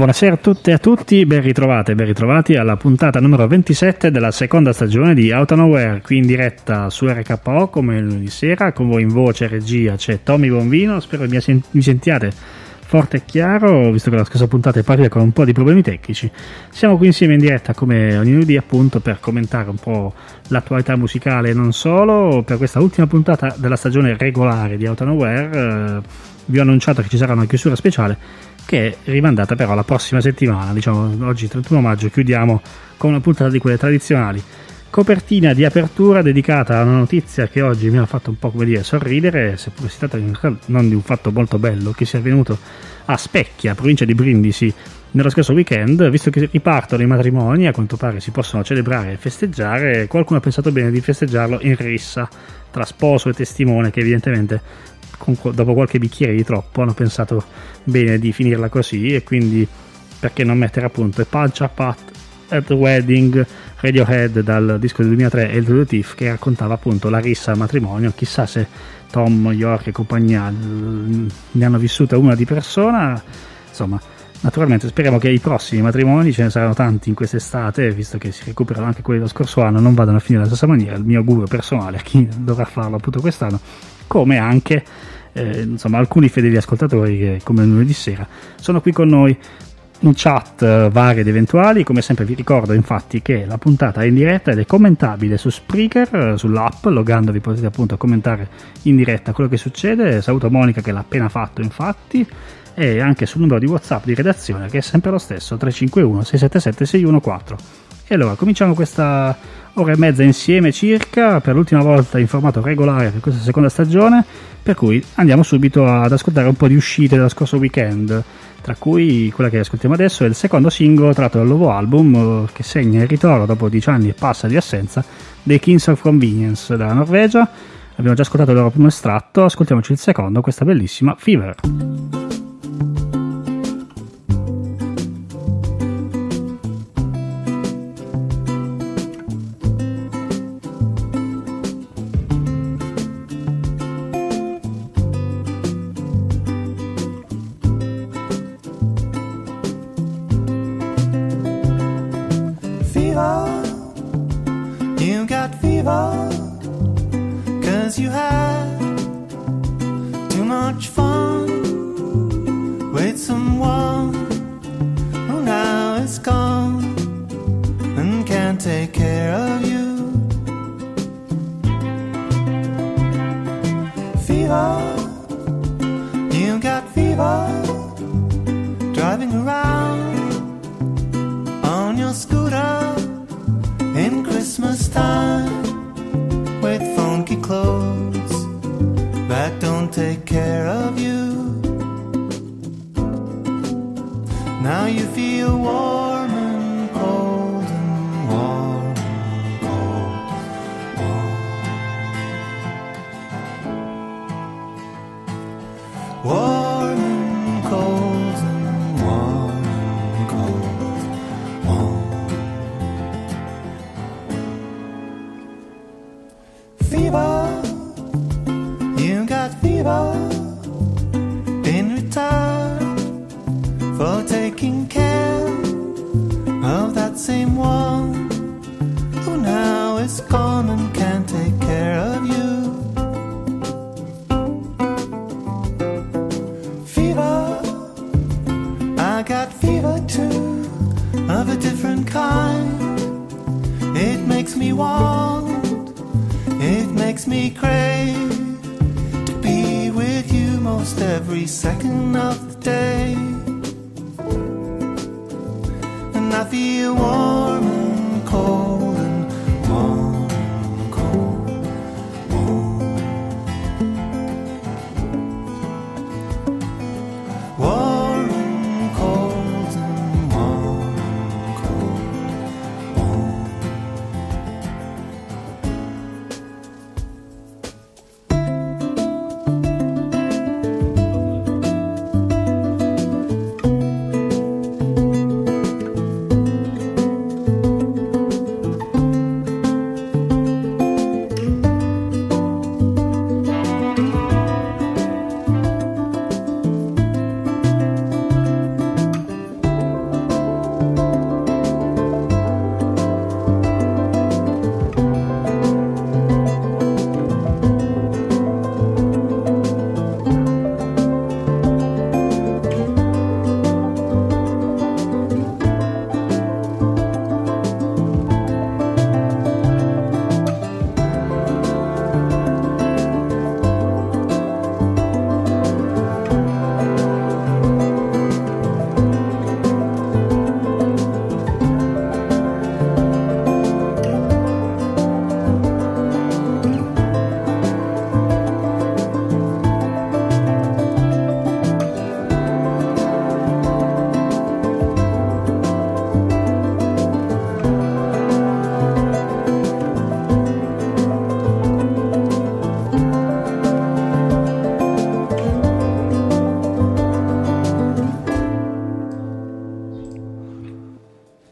buonasera a tutte e a tutti, ben ritrovate, ben ritrovati alla puntata numero 27 della seconda stagione di Out of Nowhere, qui in diretta su RKO come lunedì sera, con voi in voce e regia c'è Tommy Bonvino, spero mi, sen- mi sentiate forte e chiaro, visto che la scorsa puntata è partita con un po' di problemi tecnici. Siamo qui insieme in diretta come ogni lunedì appunto per commentare un po' l'attualità musicale e non solo, per questa ultima puntata della stagione regolare di Out Nowhere eh, vi ho annunciato che ci sarà una chiusura speciale che è rimandata però alla prossima settimana, diciamo oggi 31 maggio chiudiamo con una puntata di quelle tradizionali. Copertina di apertura dedicata a una notizia che oggi mi ha fatto un po' come dire sorridere, seppur si tratta non di un fatto molto bello che sia avvenuto a Specchia, provincia di Brindisi, nello scorso weekend, visto che ripartono i matrimoni, a quanto pare si possono celebrare e festeggiare, qualcuno ha pensato bene di festeggiarlo in rissa tra sposo e testimone che evidentemente con- dopo qualche bicchiere di troppo hanno pensato bene di finirla così e quindi perché non mettere appunto Punch Up At at the Wedding Radiohead dal disco del 2003 e il True Thief che raccontava appunto la rissa al matrimonio. Chissà se Tom, York e compagnia ne hanno vissuta una di persona. Insomma naturalmente speriamo che i prossimi matrimoni ce ne saranno tanti in quest'estate visto che si recuperano anche quelli dello scorso anno non vadano a finire alla stessa maniera. Il mio augurio personale a chi dovrà farlo appunto quest'anno come anche eh, insomma alcuni fedeli ascoltatori che come lunedì sera sono qui con noi in chat eh, varie ed eventuali. Come sempre vi ricordo infatti che la puntata è in diretta ed è commentabile su Spreaker, eh, sull'app, logandovi potete appunto commentare in diretta quello che succede. Saluto Monica che l'ha appena fatto infatti e anche sul numero di WhatsApp di redazione che è sempre lo stesso 351 677 614. E allora cominciamo questa ora e mezza insieme circa per l'ultima volta in formato regolare per questa seconda stagione, per cui andiamo subito ad ascoltare un po' di uscite dello scorso weekend tra cui quella che ascoltiamo adesso è il secondo singolo tratto dal nuovo album eh, che segna il ritorno dopo dieci anni e passa di assenza dei Kings of Convenience dalla Norvegia. Abbiamo già ascoltato il loro primo estratto, ascoltiamoci il secondo, questa bellissima. Fever,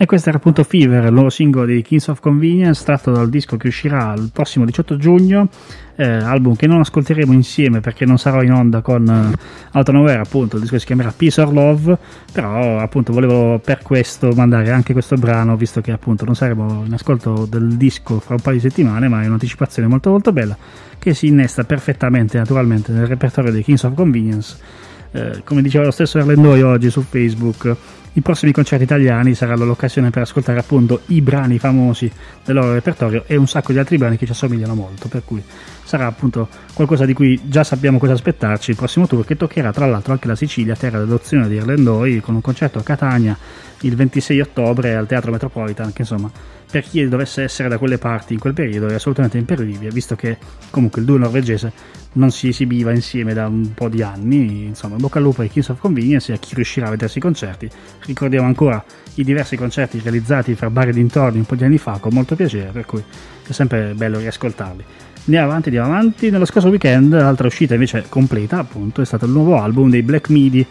questo era appunto Fever, il nuovo singolo di Kings of Convenience, tratto dal disco che uscirà il prossimo 18 giugno, eh, album che non ascolteremo insieme perché non sarò in onda con eh, Out appunto, il disco si chiamerà Peace or Love, però appunto volevo per questo mandare anche questo brano, visto che appunto non saremo in ascolto del disco fra un paio di settimane, ma è un'anticipazione molto molto bella, che si innesta perfettamente, naturalmente, nel repertorio dei Kings of Convenience. Eh, come diceva lo stesso Erlendoi oggi su Facebook, i prossimi concerti italiani saranno l'occasione per ascoltare appunto i brani famosi del loro repertorio e un sacco di altri brani che ci assomigliano molto, per cui sarà appunto qualcosa di cui già sappiamo cosa aspettarci il prossimo tour che toccherà tra l'altro anche la Sicilia, terra d'adozione di Irlandoi, con un concerto a Catania il 26 ottobre al Teatro Metropolitan, che insomma per chi dovesse essere da quelle parti in quel periodo è assolutamente imperdibile, visto che comunque il duo norvegese non si esibiva insieme da un po' di anni. Insomma, bocca al lupo ai Kings of Convenience e a chi riuscirà a vedersi i concerti. Ricordiamo ancora i diversi concerti realizzati fra Bari e dintorni un po' di anni fa con molto piacere, per cui è sempre bello riascoltarli. Andiamo avanti, andiamo avanti. Nello scorso weekend, l'altra uscita invece completa, appunto, è stato il nuovo album dei Black Midi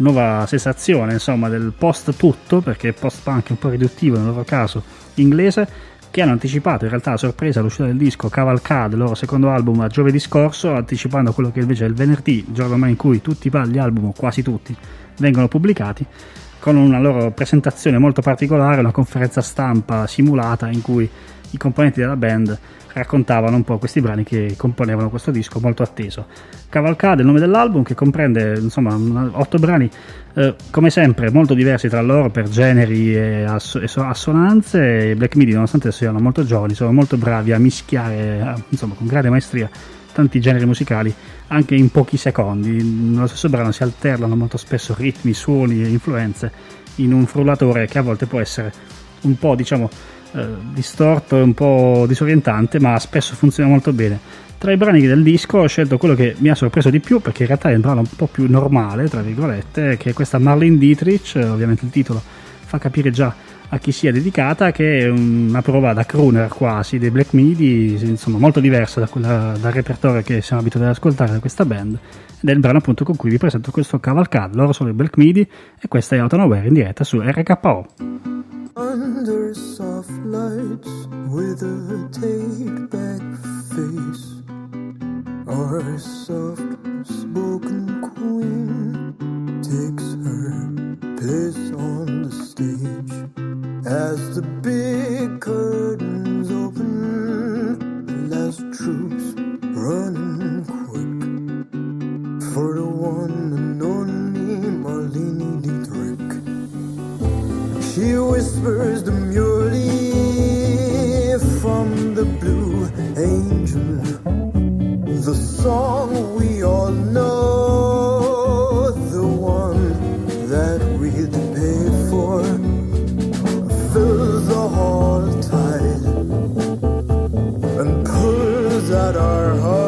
nuova sensazione insomma del post tutto perché post punk è un po' riduttivo nel loro caso inglese che hanno anticipato in realtà a sorpresa l'uscita del disco Cavalcade, il loro secondo album, a giovedì scorso, anticipando quello che invece è il venerdì, giorno mai in cui tutti gli album, o quasi tutti, vengono pubblicati, con una loro presentazione molto particolare, una conferenza stampa simulata in cui i componenti della band raccontavano un po' questi brani che componevano questo disco molto atteso. Cavalcade, il nome dell'album, che comprende insomma otto brani eh, come sempre molto diversi tra loro per generi e, ass- e assonanze. I Black Midi, nonostante siano molto giovani, sono molto bravi a mischiare a, insomma con grande maestria tanti generi musicali anche in pochi secondi. Nello stesso brano si alternano molto spesso ritmi, suoni e influenze in un frullatore che a volte può essere un po' diciamo eh, distorto e un po' disorientante, ma spesso funziona molto bene. Tra i brani del disco ho scelto quello che mi ha sorpreso di più, perché in realtà è un brano un po' più normale, tra virgolette, che è questa Marlene Dietrich, ovviamente il titolo fa capire già a chi sia dedicata, che è una prova da crooner quasi dei Black Midi, insomma molto diversa da quella, dal repertorio che siamo abituati ad ascoltare da questa band, ed è il brano appunto con cui vi presento questo cavalcado, loro sono i Black Midi e questa è Out in diretta su RKO. under soft lights with a take back face. Our soft spoken queen takes her place on the stage as the big curtains open. The last troops running quick for the one and only Marlene Dietrich. She whispers demurely from the blue angel, the song we all know, the one that we'd pulls at our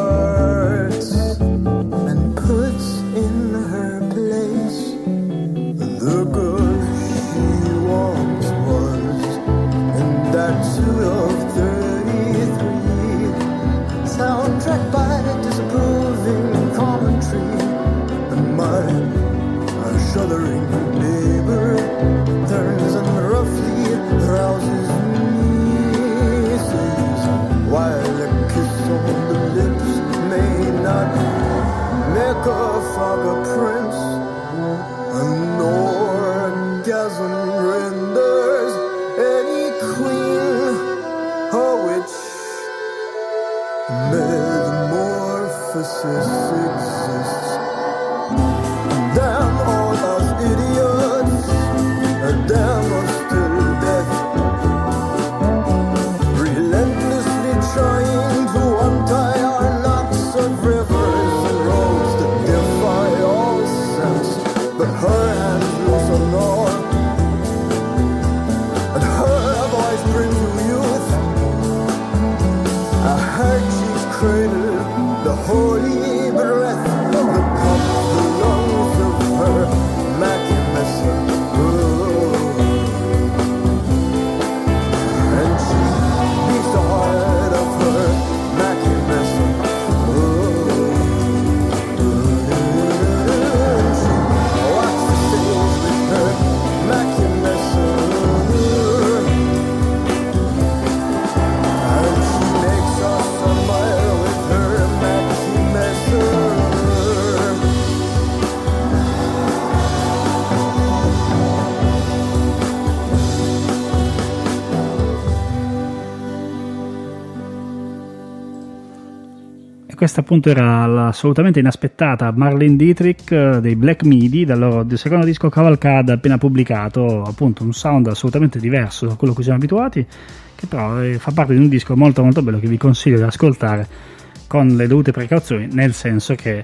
questa appunto era assolutamente inaspettata Marlene Dietrich eh, dei Black Midi dal loro secondo disco Cavalcade appena pubblicato, appunto un sound assolutamente diverso da quello a cui siamo abituati, che però eh, fa parte di un disco molto molto bello che vi consiglio di ascoltare con le dovute precauzioni, nel senso che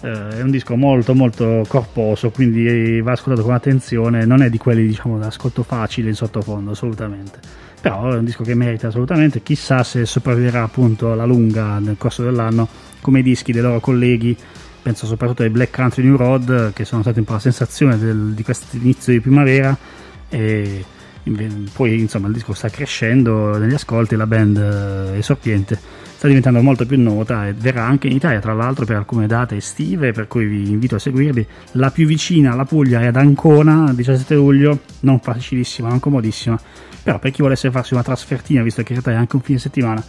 eh, è un disco molto molto corposo, quindi va ascoltato con attenzione, non è di quelli diciamo da ascolto facile in sottofondo assolutamente. Però è un disco che merita assolutamente, chissà se sopravviverà appunto alla lunga nel corso dell'anno come i dischi dei loro colleghi, penso soprattutto ai Black Country New Road che sono stati un po' la sensazione del, di questo inizio di primavera. E poi insomma il disco sta crescendo negli ascolti, la band eh, esordiente sta diventando molto più nota e verrà anche in Italia tra l'altro per alcune date estive per cui vi invito a seguirli la più vicina alla Puglia è ad Ancona il 17 luglio. Non facilissima non comodissima però per chi volesse farsi una trasfertina visto che in realtà è anche un fine settimana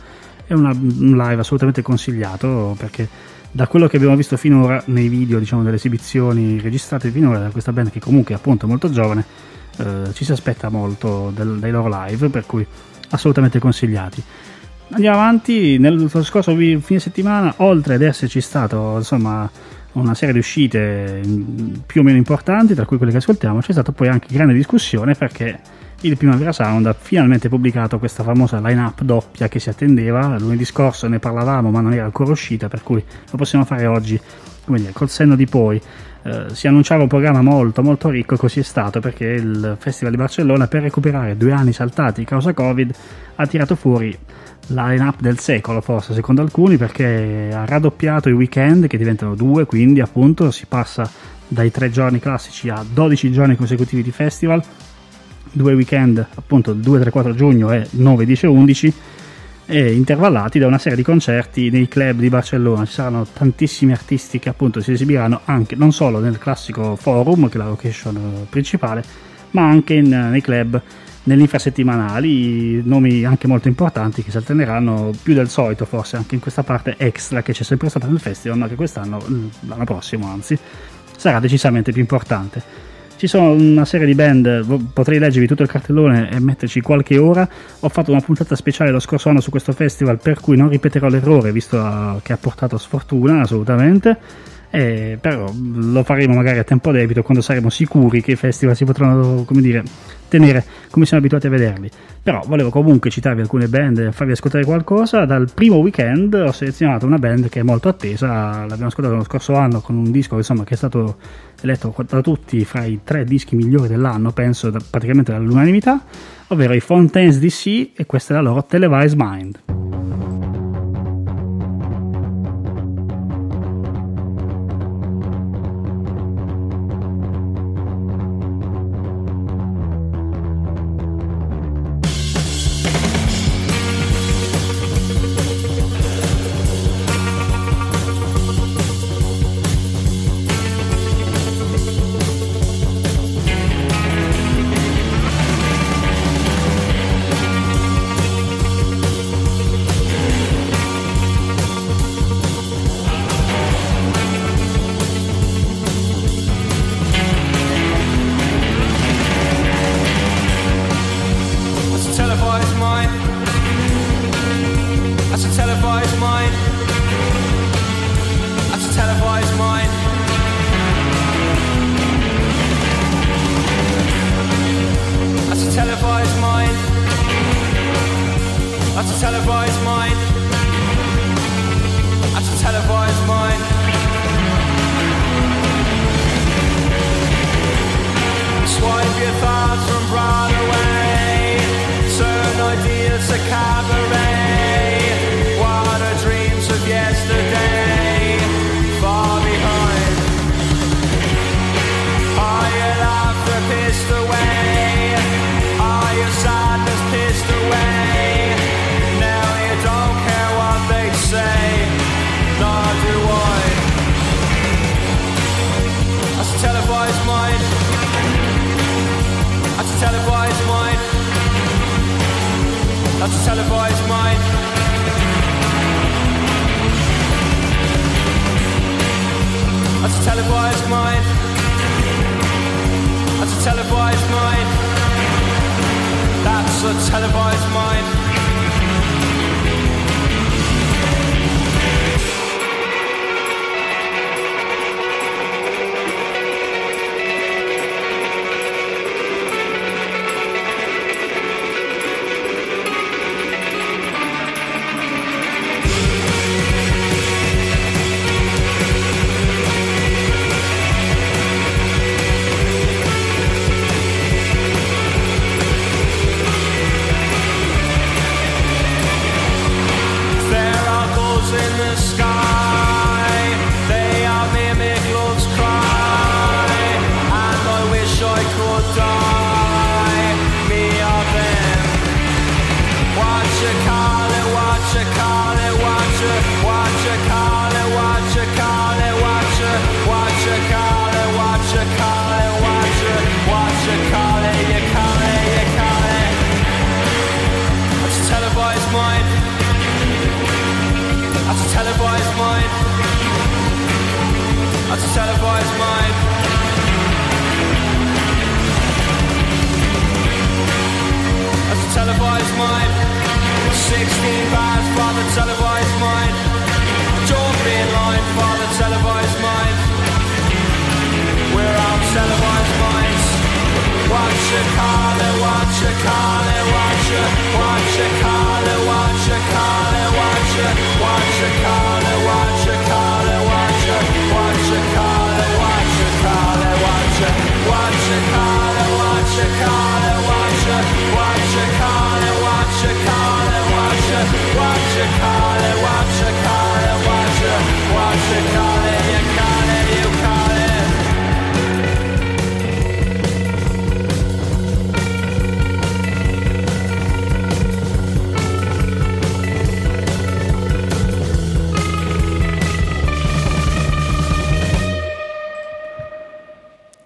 è una, un live assolutamente consigliato perché da quello che abbiamo visto finora nei video diciamo delle esibizioni registrate finora da questa band che comunque è appunto molto giovane eh, ci si aspetta molto del, dai loro live per cui assolutamente consigliati. Andiamo avanti, nel scorso fine settimana, oltre ad esserci stato insomma una serie di uscite più o meno importanti, tra cui quelle che ascoltiamo, c'è stata poi anche grande discussione perché il Primavera Sound ha finalmente pubblicato questa famosa line-up doppia che si attendeva. Lunedì scorso ne parlavamo, ma non era ancora uscita, per cui lo possiamo fare oggi, come dire, col senno di poi. Eh, si annunciava un programma molto molto ricco, così è stato perché il Festival di Barcellona, per recuperare due anni saltati causa Covid, ha tirato fuori la line-up del secolo, forse secondo alcuni, perché ha raddoppiato i weekend che diventano due, quindi appunto si passa dai tre giorni classici a 12 giorni consecutivi di festival, due weekend appunto 2, 3, 4 giugno e 9, 10 11 e intervallati da una serie di concerti nei club di Barcellona. Ci saranno tantissimi artisti che appunto si esibiranno anche non solo nel classico forum, che è la location principale, ma anche in, nei club nell'infrasettimanali, nomi anche molto importanti che si alterneranno più del solito, forse anche in questa parte extra che c'è sempre stata nel festival, ma che quest'anno, l'anno prossimo anzi, sarà decisamente più importante. Ci sono una serie di band, potrei leggervi tutto il cartellone e metterci qualche ora. Ho fatto una puntata speciale lo scorso anno su questo festival, per cui non ripeterò l'errore, visto che ha portato sfortuna assolutamente eh, però lo faremo magari a tempo debito quando saremo sicuri che i festival si potranno come dire, tenere come siamo abituati a vederli. Però volevo comunque citarvi alcune band e farvi ascoltare qualcosa. Dal primo weekend ho selezionato una band che è molto attesa, l'abbiamo ascoltata lo scorso anno con un disco insomma, che è stato eletto da tutti fra i tre dischi migliori dell'anno, penso da, praticamente dall'unanimità, ovvero i Fontaines DC e questa è la loro Televised Mind.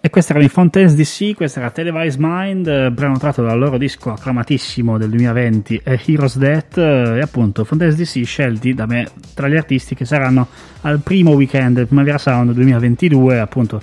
E questi erano i Fontaines DC, questa era Televised Mind, eh, brano tratto dal loro disco acclamatissimo del 2020, eh, Heroes Death, eh, e appunto Fontaines DC scelti da me tra gli artisti che saranno al primo weekend del Primavera Sound 2022, appunto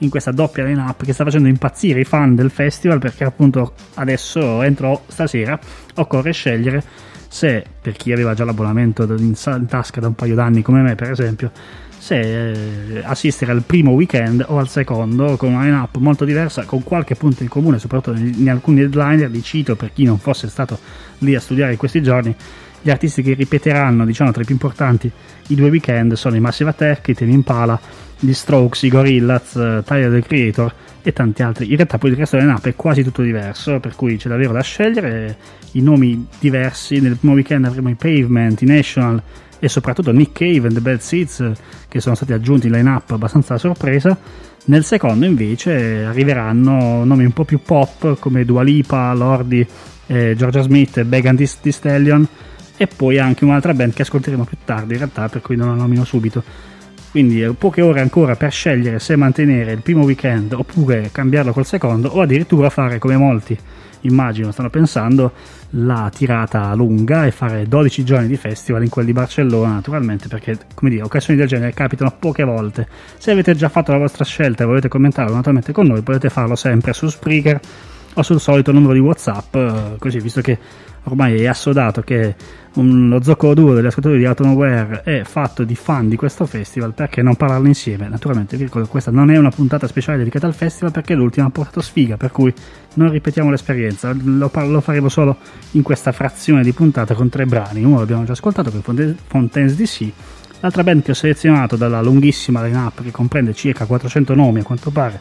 in questa doppia line-up che sta facendo impazzire i fan del festival perché appunto adesso entro stasera occorre scegliere se per chi aveva già l'abbonamento in tasca da un paio d'anni come me per esempio se eh, assistere al primo weekend o al secondo con una line-up molto diversa con qualche punto in comune soprattutto in, alcuni headliner li cito per chi non fosse stato lì a studiare in questi giorni gli artisti che ripeteranno diciamo tra i più importanti i due weekend sono i Massive Attack, i Tame Impala gli Strokes, i Gorillaz, eh, Tyler the Creator e tanti altri. In realtà poi il resto delle nappe è quasi tutto diverso, per cui c'è davvero da scegliere i nomi diversi. Nel primo weekend avremo i Pavement, i National e soprattutto Nick Cave and the Bad Seeds eh, che sono stati aggiunti in line-up abbastanza a sorpresa. Nel secondo invece arriveranno nomi un po' più pop come Dua Lipa, Lordi, eh, Georgia Smith e Thee Thee Stallion e poi anche un'altra band che ascolteremo più tardi in realtà per cui non la nomino subito quindi eh, poche ore ancora per scegliere se mantenere il primo weekend oppure cambiarlo col secondo o addirittura fare come molti immagino stanno pensando la tirata lunga e fare 12 giorni di festival in quelli di Barcellona naturalmente perché come dire occasioni del genere capitano poche volte. Se avete già fatto la vostra scelta e volete commentarlo naturalmente con noi potete farlo sempre su Spreaker o sul solito numero di Whatsapp eh, così visto che ormai è assodato che lo zoccolo duro degli ascoltatori di Autonoware è fatto di fan di questo festival, perché non parlarne insieme? Naturalmente, vi ricordo, questa non è una puntata speciale dedicata al festival perché l'ultima ha portato sfiga, per cui non ripetiamo l'esperienza, lo, lo faremo solo in questa frazione di puntata con tre brani. Uno l'abbiamo già ascoltato, che è Fontaines DC, l'altra band che ho selezionato dalla lunghissima line-up che comprende circa 400 nomi a quanto pare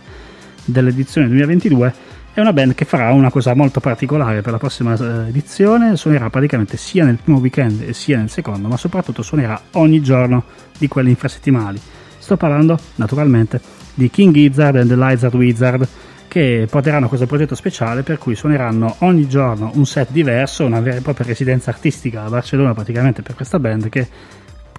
dell'edizione 2022 è una band che farà una cosa molto particolare per la prossima eh, edizione, suonerà praticamente sia nel primo weekend sia nel secondo, ma soprattutto suonerà ogni giorno di quelli infrasettimali. Sto parlando naturalmente di King Gizzard and the Lizard Wizard che porteranno questo progetto speciale per cui suoneranno ogni giorno un set diverso, una vera e propria residenza artistica a Barcellona praticamente per questa band che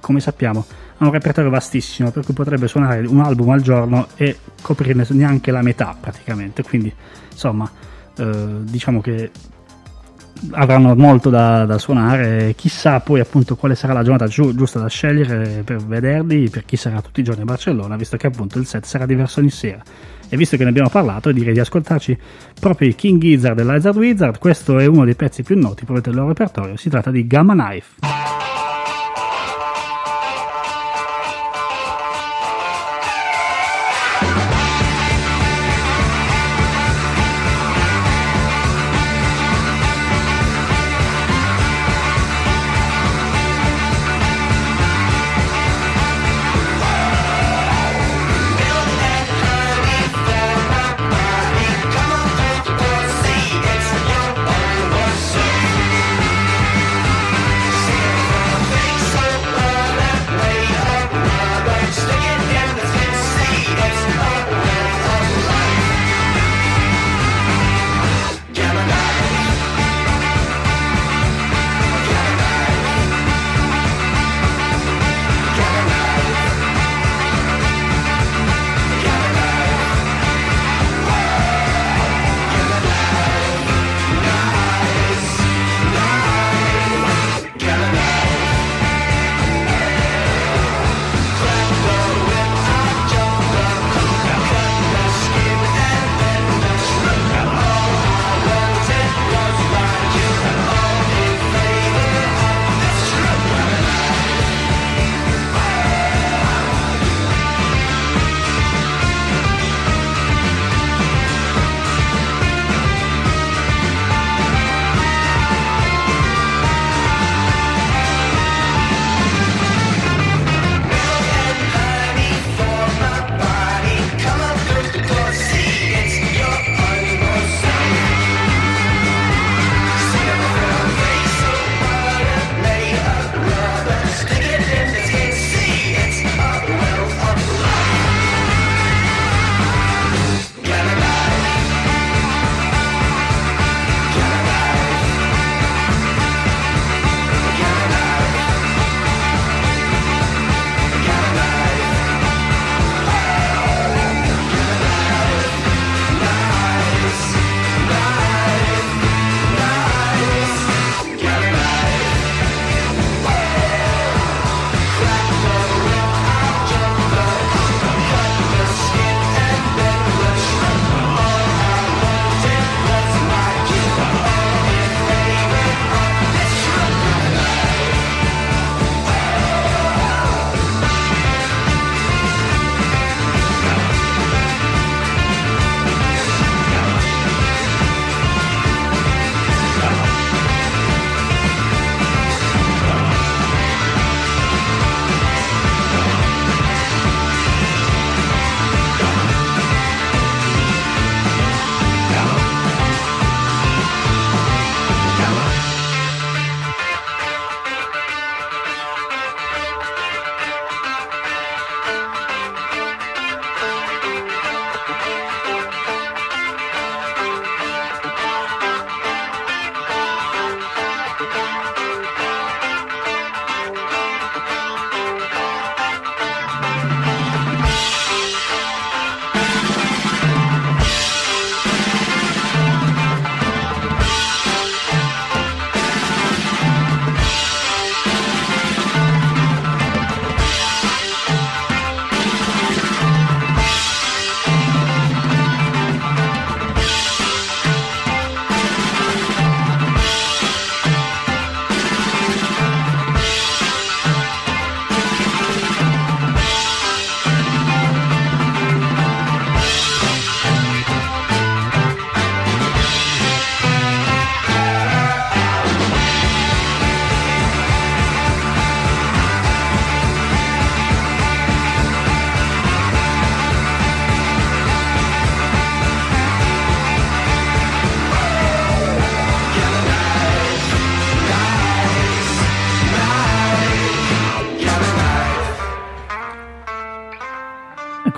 come sappiamo ha un repertorio vastissimo per cui potrebbe suonare un album al giorno e coprirne neanche la metà praticamente. Quindi insomma eh, diciamo che avranno molto da, da, suonare. Chissà poi appunto quale sarà la giornata giu- giusta da scegliere per vederli per chi sarà tutti i giorni a Barcellona visto che appunto il set sarà diverso ogni sera. E visto che ne abbiamo parlato direi di ascoltarci proprio i King Gizzard e Lizard Wizard. Questo è uno dei pezzi più noti proprio del loro repertorio. Si tratta di Gamma Knife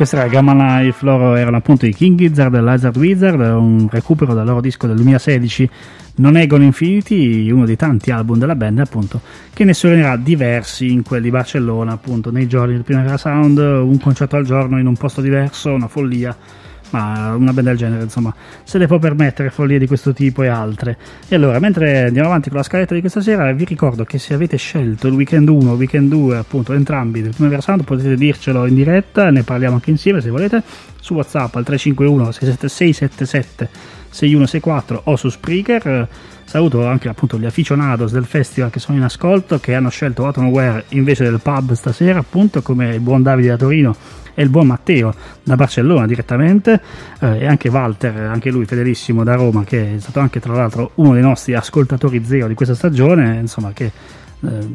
questa era Gamma Life, loro erano appunto i King Gizzard e Lizard Wizard, un recupero dal loro disco del 2016 Non Egon Infinity, uno dei tanti album della band appunto, che ne suonerà diversi in quelli di Barcellona appunto nei giorni del Primavera Sound, un concerto al giorno in un posto diverso, una follia ma una band del genere insomma se le può permettere follie di questo tipo e altre. E allora mentre andiamo avanti con la scaletta di questa sera vi ricordo che se avete scelto il weekend 1 o il weekend 2 appunto entrambi del Primavera Sound potete dircelo in diretta ne parliamo anche insieme se volete su whatsapp al 351 677 6164 o su Spreaker. Saluto anche appunto gli aficionados del festival che sono in ascolto che hanno scelto Autumn Wear invece del pub stasera appunto come il buon Davide da Torino e il buon Matteo da Barcellona direttamente eh, e anche Walter, anche lui fedelissimo da Roma che è stato anche tra l'altro uno dei nostri ascoltatori zero di questa stagione insomma che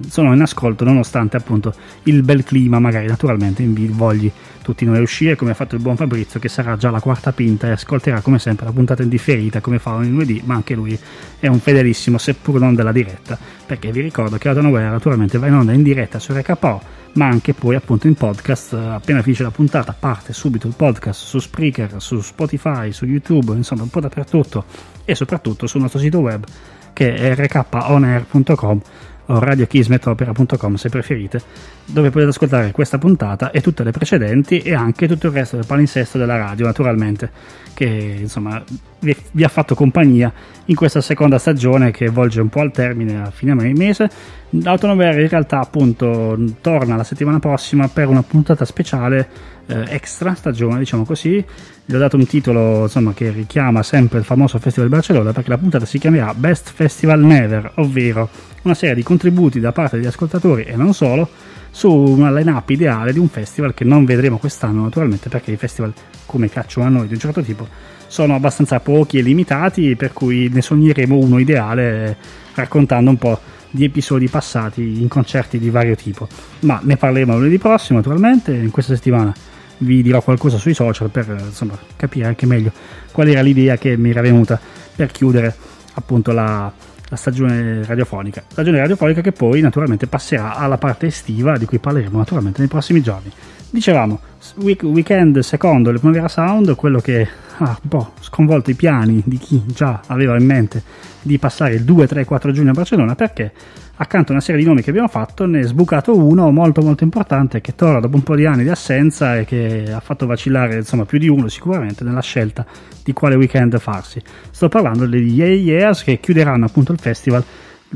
sono in ascolto nonostante appunto il bel clima magari naturalmente invogli tutti noi uscire come ha fatto il buon Fabrizio che sarà già la quarta pinta e ascolterà come sempre la puntata in differita come fa ogni lunedì ma anche lui è un fedelissimo seppur non della diretta perché vi ricordo che Autonoware naturalmente va in onda in diretta su RKO ma anche poi appunto in podcast appena finisce la puntata parte subito il podcast su Spreaker, su Spotify, su YouTube, insomma un po' dappertutto e soprattutto sul nostro sito web che è rkonair.com o radiokismetopera.com se preferite, dove potete ascoltare questa puntata e tutte le precedenti e anche tutto il resto del palinsesto della radio, naturalmente, che insomma vi, vi ha fatto compagnia in questa seconda stagione che volge un po' al termine a fine mese. L'Autonover in realtà appunto torna la settimana prossima per una puntata speciale eh, extra stagione, diciamo così. Gli ho dato un titolo insomma, che richiama sempre il famoso Festival di Barcellona perché la puntata si chiamerà Best Festival Never, ovvero una serie di contributi da parte degli ascoltatori e non solo su una line-up ideale di un festival che non vedremo quest'anno naturalmente perché i festival come caccio a noi di un certo tipo sono abbastanza pochi e limitati per cui ne sogneremo uno ideale raccontando un po' di episodi passati in concerti di vario tipo ma ne parleremo lunedì prossimo naturalmente in questa settimana vi dirò qualcosa sui social per insomma, capire anche meglio qual era l'idea che mi era venuta per chiudere appunto la, la stagione radiofonica. Stagione radiofonica che poi naturalmente passerà alla parte estiva di cui parleremo naturalmente nei prossimi giorni. Dicevamo, week, weekend secondo le Primavera Sound, quello che ha un po' sconvolto i piani di chi già aveva in mente di passare il 2, 3, 4 giugno a Barcellona perché accanto a una serie di nomi che abbiamo fatto ne è sbucato uno molto molto importante che torna dopo un po' di anni di assenza e che ha fatto vacillare insomma più di uno sicuramente nella scelta di quale weekend farsi. Sto parlando degli Yeah Years che chiuderanno appunto il festival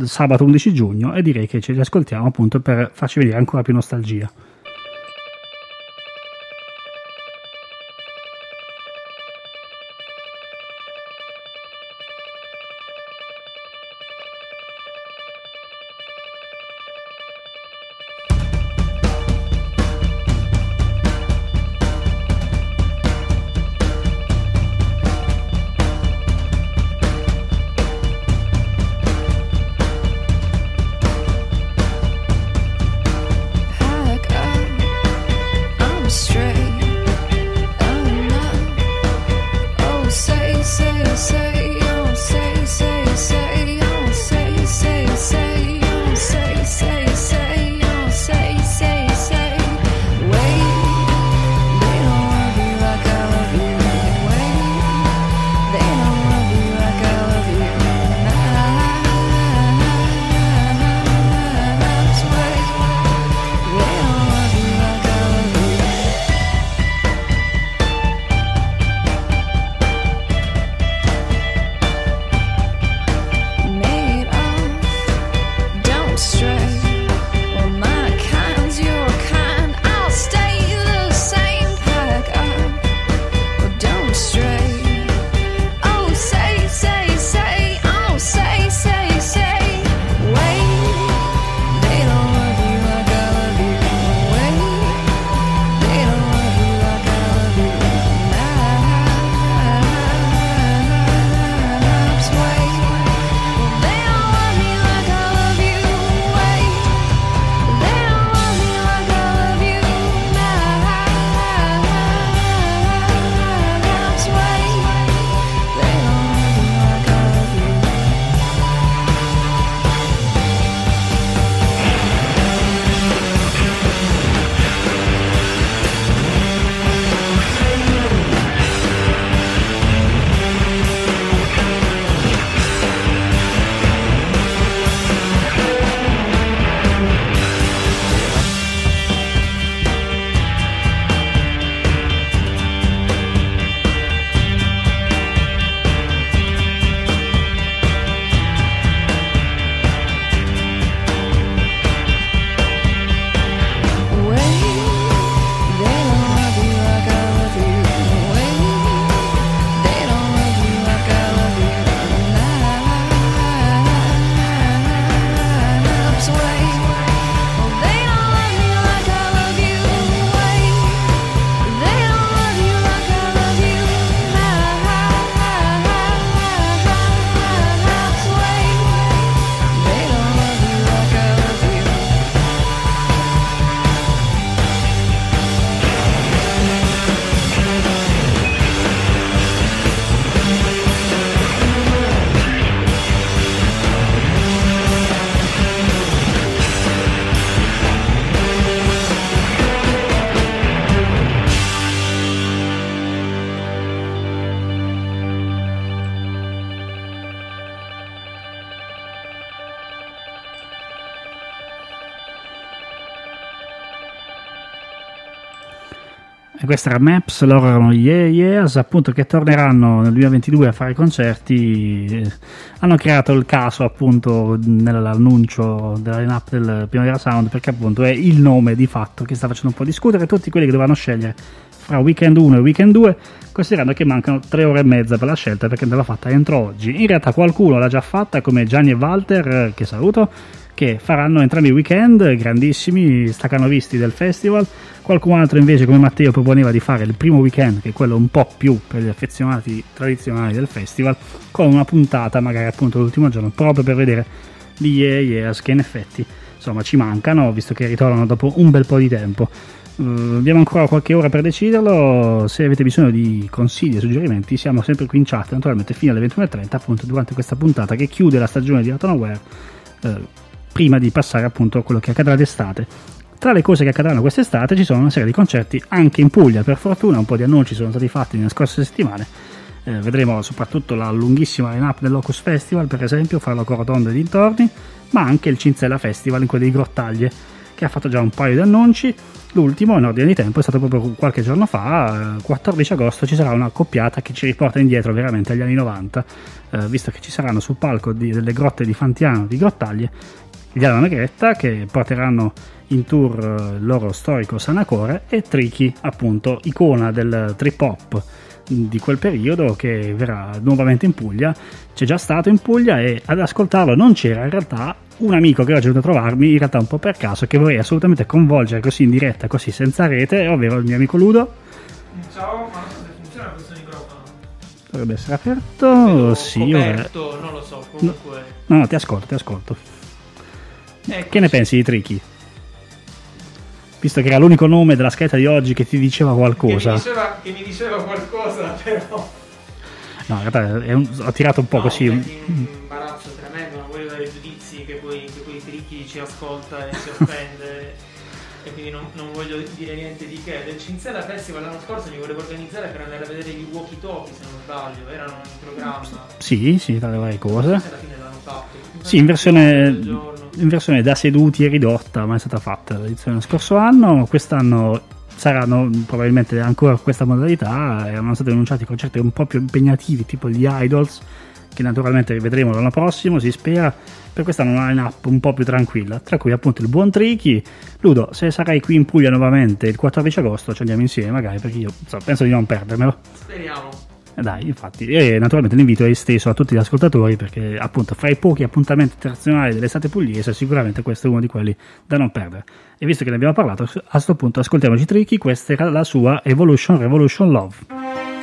sabato 11 giugno e direi che ce li ascoltiamo appunto per farci vedere ancora più nostalgia. Questa era Maps, loro erano Yeah Yeahs, appunto che torneranno nel 2022 a fare concerti. Hanno creato il caso appunto nell'annuncio della line-up del Primavera Sound perché appunto è il nome di fatto che sta facendo un po' discutere tutti quelli che dovevano scegliere fra Weekend 1 e Weekend 2, considerando che mancano 3 ore e mezza per la scelta perché andava fatta entro oggi. In realtà qualcuno l'ha già fatta come Gianni e Walter, eh, che saluto, che faranno entrambi i weekend grandissimi, stacanovisti del festival. Qualcun altro invece come Matteo proponeva di fare il primo weekend, che è quello un po' più per gli affezionati tradizionali del festival, con una puntata magari appunto l'ultimo giorno, proprio per vedere gli Yeah Yeahs che in effetti insomma ci mancano, visto che ritornano dopo un bel po' di tempo. Uh, abbiamo ancora qualche ora per deciderlo. Se avete bisogno di consigli e suggerimenti, siamo sempre qui in chat, naturalmente fino alle 21.30, appunto durante questa puntata che chiude la stagione di Autumn Aware, eh, prima di passare appunto a quello che accadrà d'estate. Tra le cose che accadranno quest'estate ci sono una serie di concerti anche in Puglia, per fortuna, un po' di annunci sono stati fatti nelle scorse settimane. Eh, vedremo soprattutto la lunghissima line-up del Locus Festival, per esempio, fra Loco Rotondo e dintorni, ma anche il Cinzella Festival in quelli di Grottaglie, che ha fatto già un paio di annunci. L'ultimo, in ordine di tempo, è stato proprio qualche giorno fa, eh, 14 agosto, ci sarà una coppiata che ci riporta indietro veramente agli anni 90, eh, visto che ci saranno sul palco di- delle grotte di Fantiano di Grottaglie gli Alla Negretta che porteranno in tour eh, il loro storico Sanacore e Tricky, appunto, icona del trip hop di quel periodo che verrà nuovamente in Puglia. C'è già stato in Puglia e ad ascoltarlo non c'era in realtà un amico che è venuto a trovarmi, in realtà un po' per caso, che vorrei assolutamente coinvolgere così in diretta, così senza rete, ovvero il mio amico Ludo. Ciao, ma non so se funziona questo microfono. Dovrebbe essere aperto. Vedo sì, ora- coperto, non lo so, comunque. No, no, ti ascolto, ti ascolto. Che ne pensi di Tricky? Visto che era l'unico nome della scheda di oggi che ti diceva Che mi, qualcosa. diceva, che mi diceva qualcosa, però. No, in realtà è un- ho tirato un po' no, così. un imbarazzo tremendo, non voglio dare giudizi che poi, che poi Tricchi ci ascolta e si offende. e quindi non, non voglio dire niente di che. Del Cinzella Festival l'anno scorso mi volevo organizzare per andare a vedere gli walkie talkie, se non sbaglio, erano in programma. Sì, sì, tra le varie cose. Alla fine l'hanno fatto. Sì, in versione. In versione da seduti e ridotta, ma è stata fatta l'edizione dello scorso anno. Quest'anno saranno probabilmente ancora questa modalità. Erano stati annunciati concerti un po' più impegnativi, tipo gli Idols, che naturalmente rivedremo l'anno prossimo, si spera. Per quest'anno una line-up un po' più tranquilla, tra cui appunto il buon Tricky. Ludo, se sarai qui in Puglia nuovamente il 14 agosto, ci andiamo insieme magari, perché io insomma, penso di non perdermelo. Speriamo. Eh Dai, infatti, e naturalmente l'invito è esteso a tutti gli ascoltatori perché appunto fra i pochi appuntamenti internazionali dell'estate pugliese sicuramente questo è uno di quelli da non perdere. E visto che ne abbiamo parlato, a questo punto ascoltiamoci Tricky, questa era la sua Evolution Revolution Love.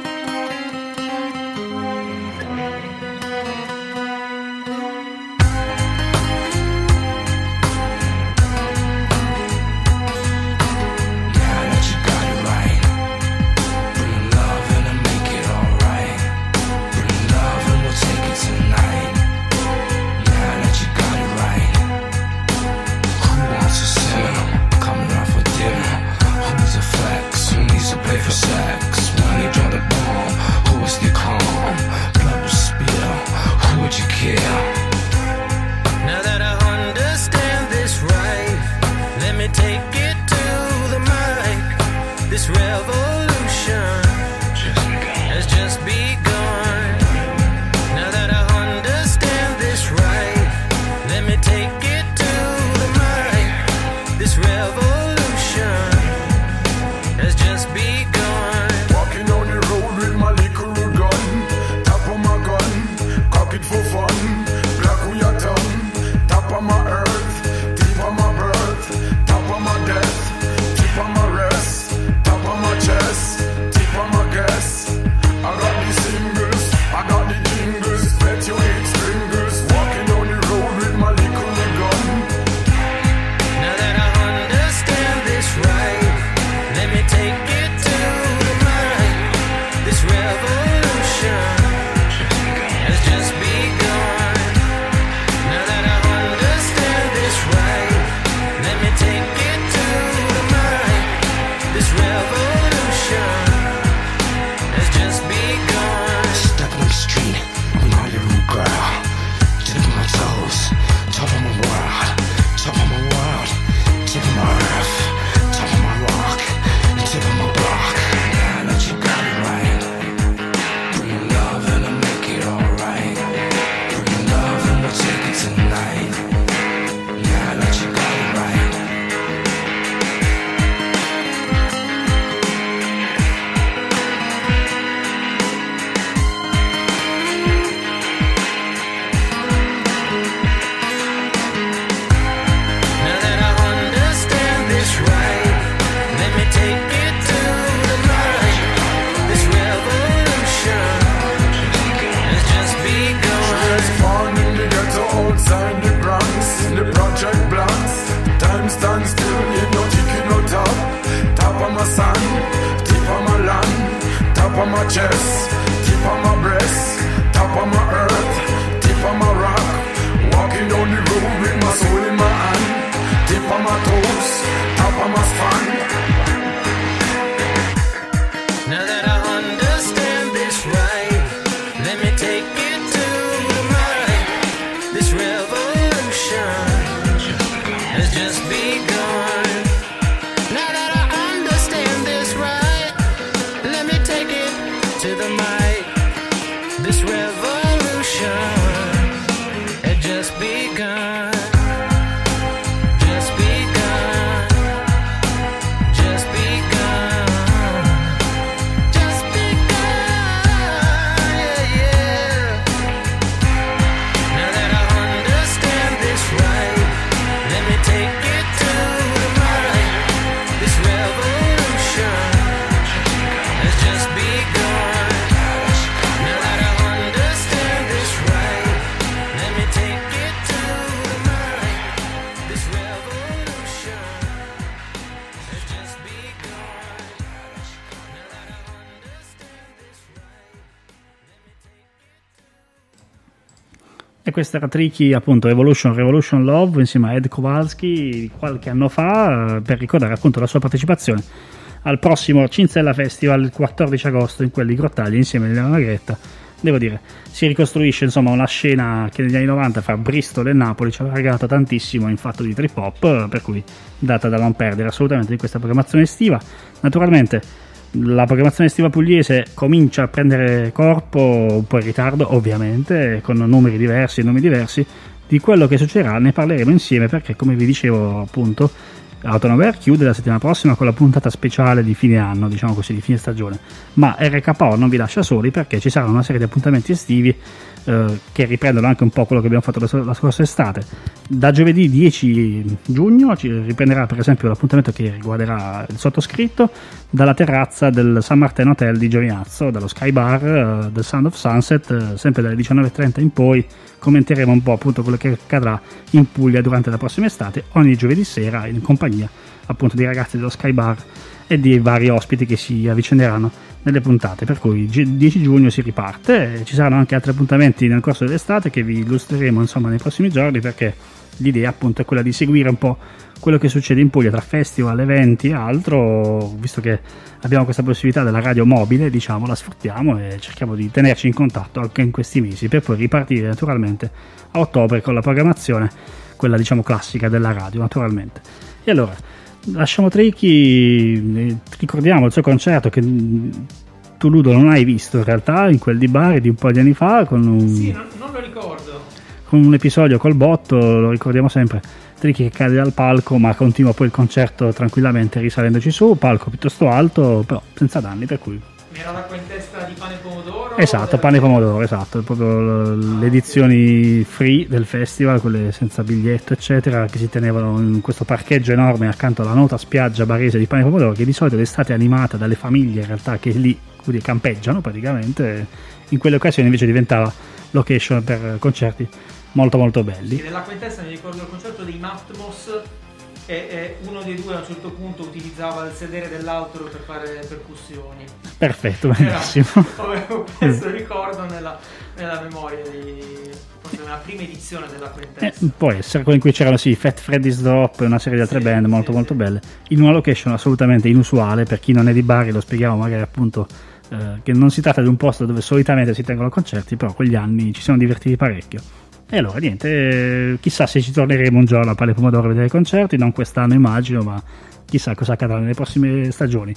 Questa era Tricky, appunto, Evolution Revolution Love insieme a Ed Kowalski qualche anno fa per ricordare appunto la sua partecipazione al prossimo Cinzella Festival il 14 agosto in quelli Grottaglie insieme a Liliana Gretta. Devo dire, si ricostruisce insomma una scena che negli anni 90 fra Bristol e Napoli ci aveva regalato tantissimo in fatto di trip hop, per cui data da non perdere assolutamente di questa programmazione estiva. Naturalmente la programmazione estiva pugliese comincia a prendere corpo un po' in ritardo, ovviamente, con numeri diversi e nomi diversi. Di quello che succederà ne parleremo insieme perché, come vi dicevo, appunto, Autonover chiude la settimana prossima con la puntata speciale di fine anno, diciamo così, di fine stagione. Ma RKO non vi lascia soli perché ci saranno una serie di appuntamenti estivi eh, che riprendono anche un po' quello che abbiamo fatto la, la scorsa estate. Da giovedì 10 giugno ci riprenderà per esempio l'appuntamento che riguarderà il sottoscritto dalla terrazza del San Martin Hotel di Giovinazzo, dallo Sky Bar eh, del Sound of Sunset, eh, sempre dalle 19.30 in poi commenteremo un po' appunto quello che accadrà in Puglia durante la prossima estate, ogni giovedì sera in compagnia appunto dei ragazzi dello Sky Bar e di vari ospiti che si avvicenderanno nelle puntate, per cui il 10 giugno si riparte, ci saranno anche altri appuntamenti nel corso dell'estate che vi illustreremo insomma nei prossimi giorni perché l'idea appunto è quella di seguire un po' quello che succede in Puglia tra festival, eventi e altro, visto che abbiamo questa possibilità della radio mobile, diciamo, la sfruttiamo e cerchiamo di tenerci in contatto anche in questi mesi per poi ripartire naturalmente a ottobre con la programmazione, quella diciamo classica della radio naturalmente. E allora, lasciamo Tricky, ricordiamo il suo concerto che tu Ludo non hai visto in realtà in quel di Bari di un po' di anni fa con un, Sì, non, non lo ricordo. con un episodio col botto, lo ricordiamo sempre. Tricky che cade dal palco ma continua poi il concerto tranquillamente risalendoci su, palco piuttosto alto però senza danni per cui era l'acqua in testa di pane e pomodoro. Esatto, pane e pomodoro, esatto, proprio le edizioni free del festival, quelle senza biglietto, eccetera, che si tenevano in questo parcheggio enorme accanto alla nota spiaggia barese di pane e pomodoro, che di solito è animata dalle famiglie in realtà che lì campeggiano praticamente, in quelle occasioni invece diventava location per concerti molto molto Sì, belli. dell'acqua in testa mi ricordo il concerto dei Matmos e, e uno dei due a un certo punto utilizzava il sedere dell'altro per fare percussioni. Perfetto, benissimo. avevo questo ricordo nella, nella memoria di forse nella prima edizione dell'acqua in Eh, può essere quello in cui c'erano sì, Fat Freddy's Drop e una serie di altre Sì, band molto sì, molto sì. belle in una location assolutamente inusuale per chi non è di Bari lo spieghiamo magari appunto eh, che non si tratta di un posto dove solitamente si tengono concerti però quegli anni ci siamo divertiti parecchio e allora niente eh, chissà se ci torneremo un giorno a Pale Pomodoro a vedere i concerti non quest'anno immagino ma chissà cosa accadrà nelle prossime stagioni.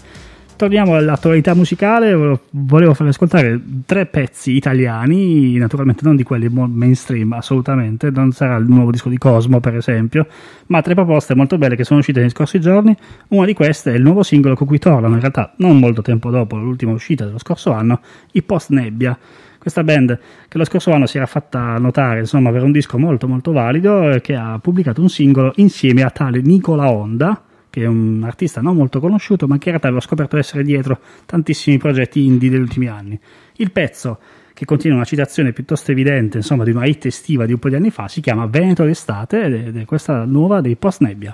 Torniamo all'attualità musicale, volevo- farvi ascoltare tre pezzi italiani, naturalmente non di quelli mainstream, assolutamente, non sarà il nuovo disco di Cosmo per esempio, ma tre proposte molto belle che sono uscite nei scorsi giorni, una di queste è il nuovo singolo con cui tornano, in realtà non molto tempo dopo l'ultima uscita dello scorso anno, i Post Nebbia, questa band che lo scorso anno si era fatta notare insomma per un disco molto molto valido e che ha pubblicato un singolo insieme a tale Nicola Honda che è un artista non molto conosciuto ma che in realtà avevo scoperto essere dietro tantissimi progetti indie degli ultimi anni. Il pezzo che contiene una citazione piuttosto evidente insomma di una hit estiva di un po' di anni fa si chiama Veneto d'estate ed è questa nuova dei Post Nebbia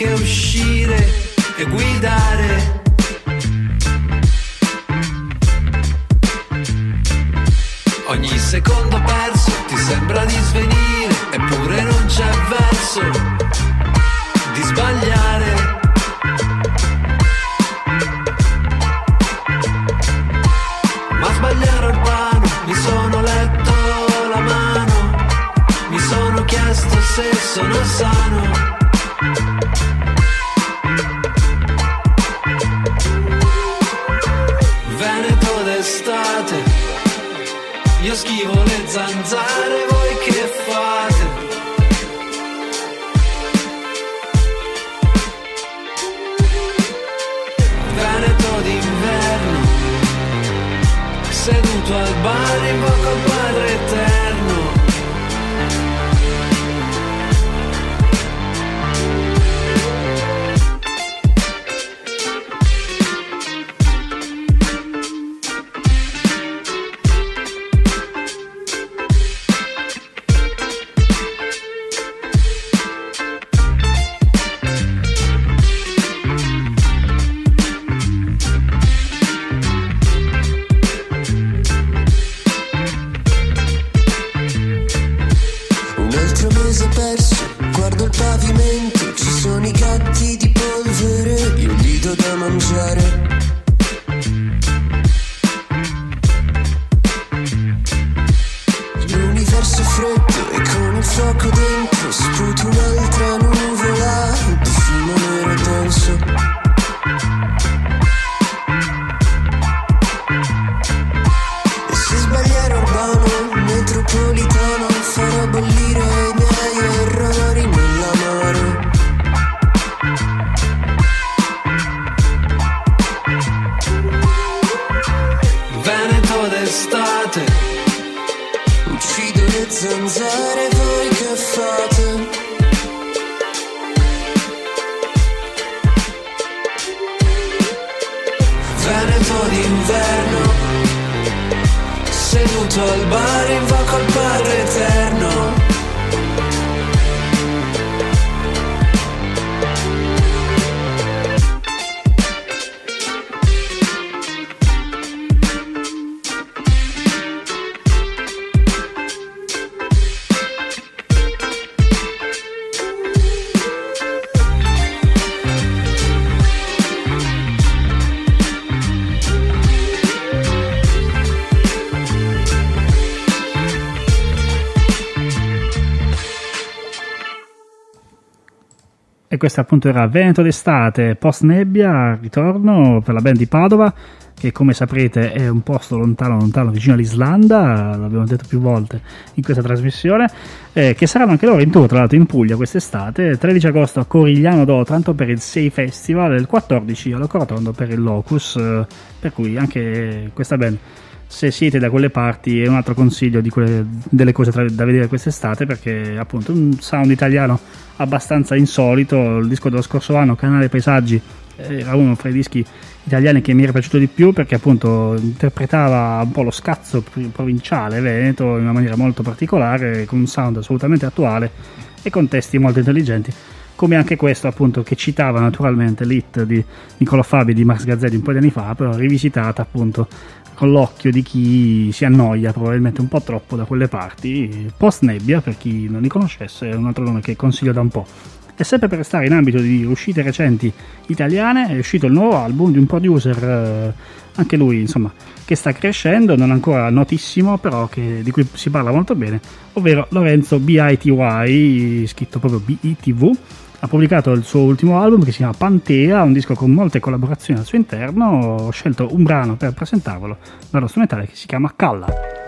neanche uscire e guidare. Ogni secondo perso ti sembra di svenire, eppure non c'è verso di sbagliare. Ma sbagliare urbano, mi sono letto la mano, mi sono chiesto se sono sano. Schivo le truly questo appunto era Veneto d'estate, post nebbia, ritorno per la band di Padova, che come saprete è un posto lontano, lontano, vicino all'Islanda, l'abbiamo detto più volte in questa trasmissione, eh, che saranno anche loro in tour, tra l'altro in Puglia quest'estate, 13 agosto a Corigliano d'Otranto per il 6 Festival, il 14 a Locorotondo per il Locus, eh, per cui anche questa band se siete da quelle parti è un altro consiglio quelle, delle cose tra- da vedere quest'estate perché appunto un sound italiano abbastanza insolito il disco dello scorso anno Canale Paesaggi era uno fra i dischi italiani che mi era piaciuto di più perché appunto interpretava un po' lo scazzo provinciale veneto in una maniera molto particolare con un sound assolutamente attuale e con testi molto intelligenti come anche questo appunto che citava naturalmente l'hit di Niccolo Fabi di Max Gazzetti un po' di anni fa però rivisitata appunto con l'occhio di chi si annoia probabilmente un po' troppo da quelle parti. Post Nebbia, per chi non li conoscesse, è un altro nome che consiglio da un po'. E sempre per restare in ambito di uscite recenti italiane, è uscito il nuovo album di un producer, eh, anche lui insomma, che sta crescendo, non ancora notissimo, però che, di cui si parla molto bene, ovvero Lorenzo BITY, scritto proprio BITV, ha pubblicato il suo ultimo album che si chiama Pantea, un disco con molte collaborazioni al suo interno. Ho scelto un brano per presentarvelo dallo strumentale che si chiama Calla.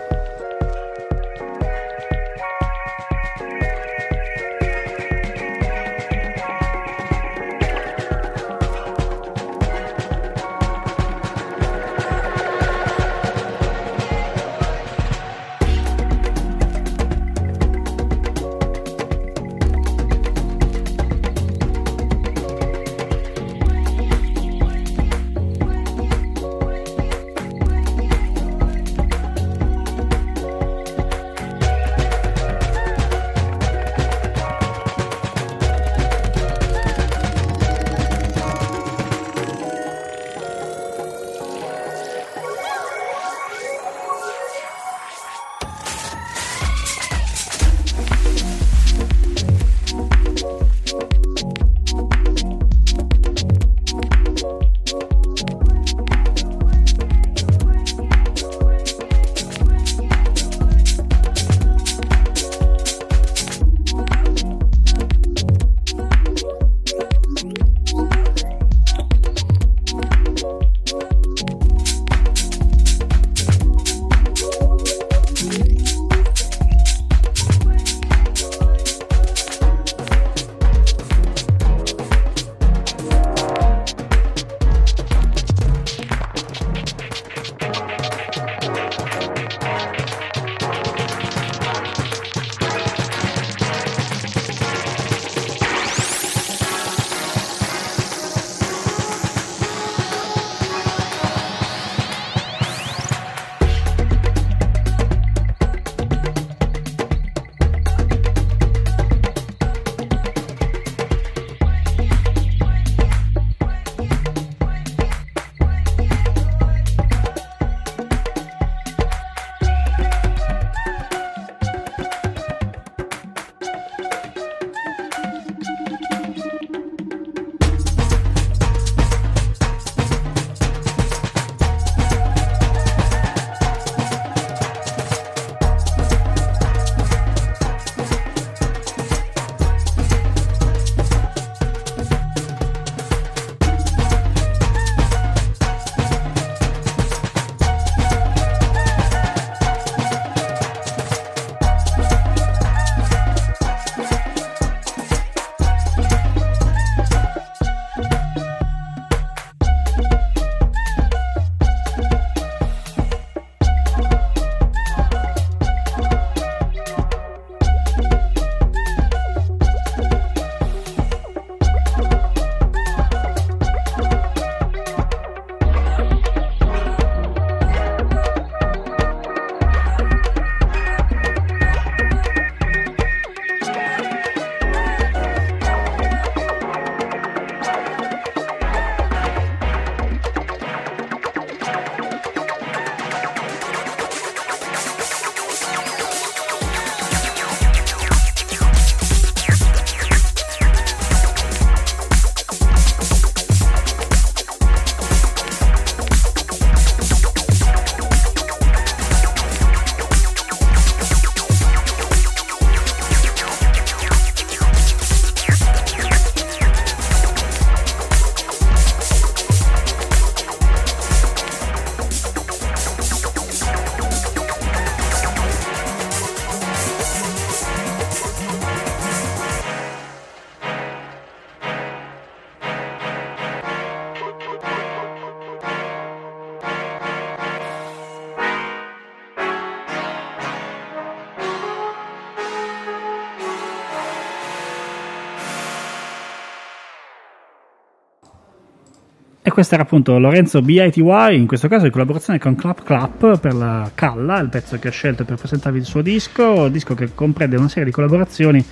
Era appunto Lorenzo BITY, in questo caso in collaborazione con Clap Clap per la Calla, il pezzo che ha scelto per presentarvi il suo disco, disco che comprende una serie di collaborazioni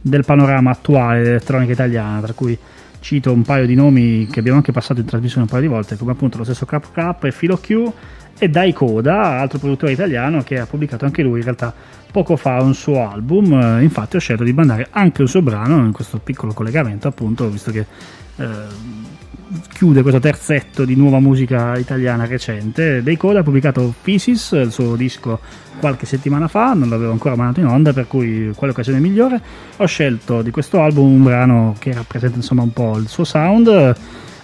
del panorama attuale dell'elettronica italiana, tra cui cito un paio di nomi che abbiamo anche passato in trasmissione un paio di volte, come appunto lo stesso Clap Clap e Filo Q e Dai Coda, altro produttore italiano che ha pubblicato anche lui in realtà poco fa un suo album, eh, infatti ho scelto di mandare anche un suo brano in questo piccolo collegamento appunto, visto che eh, chiude questo terzetto di nuova musica italiana recente. Dei Coda ha pubblicato Physis, il suo disco qualche settimana fa, non l'avevo ancora mandato in onda, per cui quale occasione migliore. Ho scelto di questo album un brano che rappresenta insomma un po' il suo sound.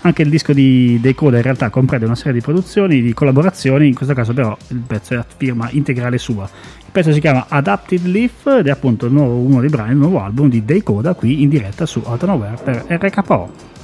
Anche il disco di Dei Coda in realtà comprende una serie di produzioni, di collaborazioni, in questo caso però il pezzo è a firma integrale sua. Il pezzo si chiama Adapted Leaf ed è appunto il nuovo- uno dei brani del nuovo album di Dei Coda qui in diretta su Out Nowhere per RKO.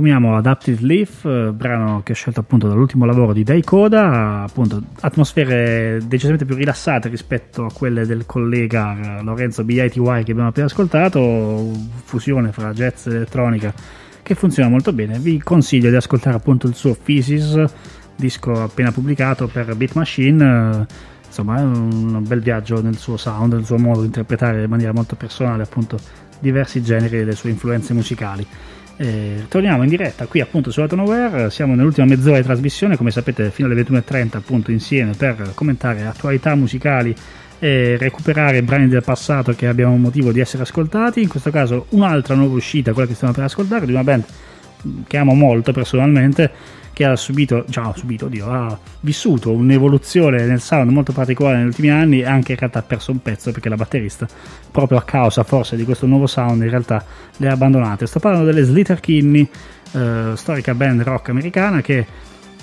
Sfumiamo Adaptive Leaf, eh, brano che ho scelto appunto dall'ultimo lavoro di Dai Coda, appunto atmosfere decisamente più rilassate rispetto a quelle del collega eh, Lorenzo BITY che abbiamo appena ascoltato, fusione fra jazz e elettronica che funziona molto bene. Vi consiglio di ascoltare appunto il suo Physis, disco appena pubblicato per Beat Machine. eh, Insomma, è un bel viaggio nel suo sound, nel suo modo di interpretare in maniera molto personale appunto diversi generi e le sue influenze musicali. Eh, torniamo in diretta qui appunto su Nowhere, siamo nell'ultima mezz'ora di trasmissione, come sapete fino alle 21.30 appunto insieme per commentare attualità musicali e recuperare brani del passato che abbiamo motivo di essere ascoltati, in questo caso un'altra nuova uscita, quella che stiamo per ascoltare, di una band che amo molto personalmente, che ha subito, già ha subito, oddio, ha vissuto un'evoluzione nel sound molto particolare negli ultimi anni e anche in realtà ha perso un pezzo perché la batterista, proprio a causa forse di questo nuovo sound, in realtà le ha abbandonate. Sto parlando delle Slither Kinney, eh, storica band rock americana che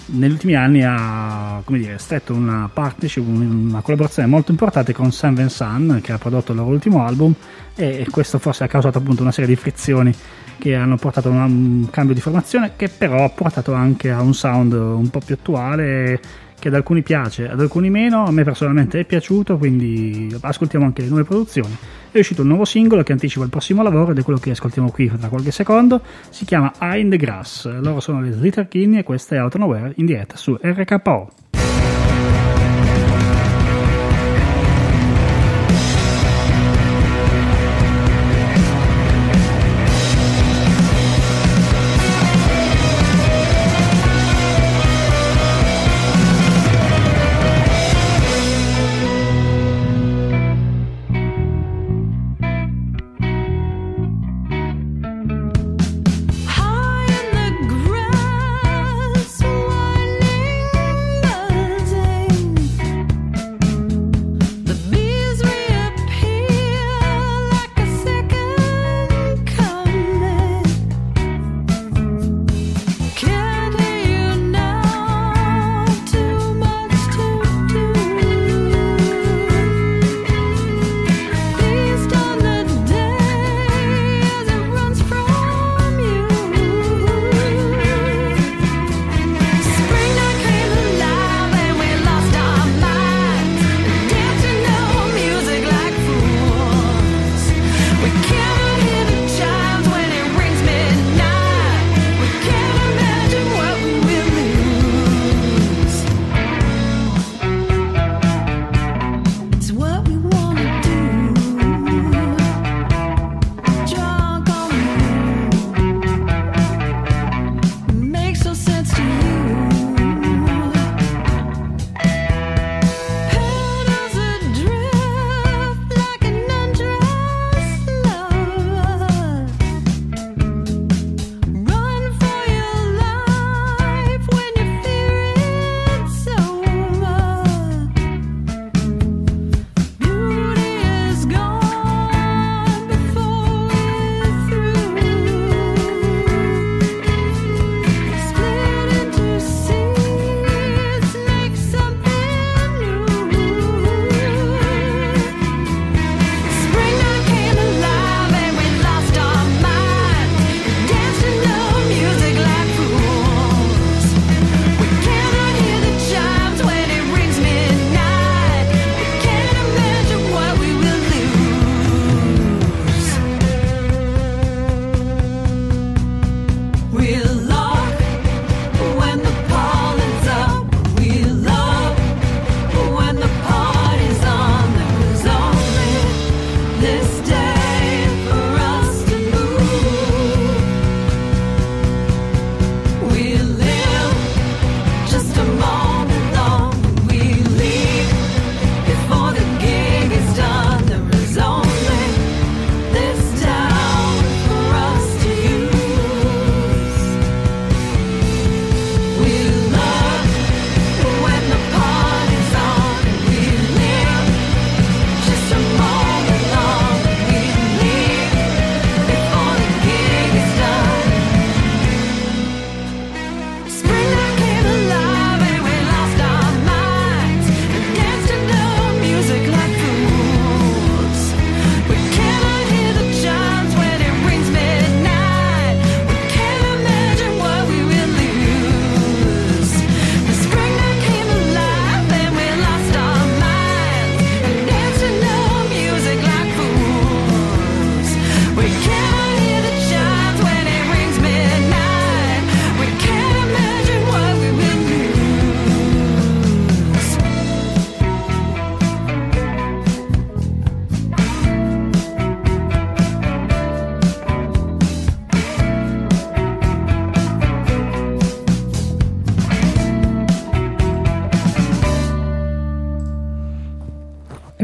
negli ultimi anni ha dire, stretto una partnership, una collaborazione molto importante con Sam Vincent, che ha prodotto il loro ultimo album e questo forse ha causato appunto una serie di frizioni che hanno portato a un cambio di formazione che però ha portato anche a un sound un po' più attuale che ad alcuni piace, ad alcuni meno, a me personalmente è piaciuto, quindi ascoltiamo anche le nuove produzioni. È uscito un nuovo singolo che anticipa il prossimo lavoro ed è quello che ascoltiamo qui tra qualche secondo, si chiama Eye in the Grass, loro sono le Slither e questa è Out on Aware in diretta su RKO.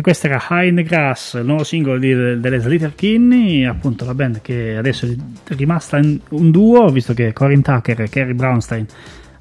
questo era Hein Grass, il nuovo singolo di, delle Slater Kinney, appunto la band che adesso è rimasta in, un duo, visto che Corin Tucker e Kerry Brownstein